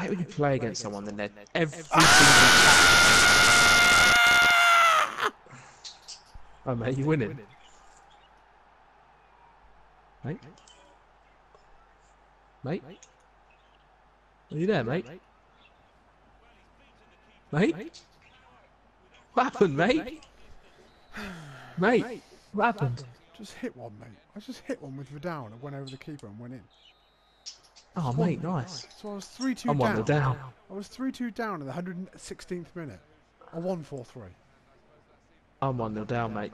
I hate when you play against someone and they're every single tackle. Oh mate, you're winning. Mate? Mate? Are you there, mate? Mate? What happened, mate? Mate, what happened? Just hit one, mate. I just hit one with the down and went over the keeper and went in. Oh, mate, nice. So I was 3 2 I'm down. one down. I was 3 2 down in the 116th minute. I won 4 3. I'm 1 0 down, mate.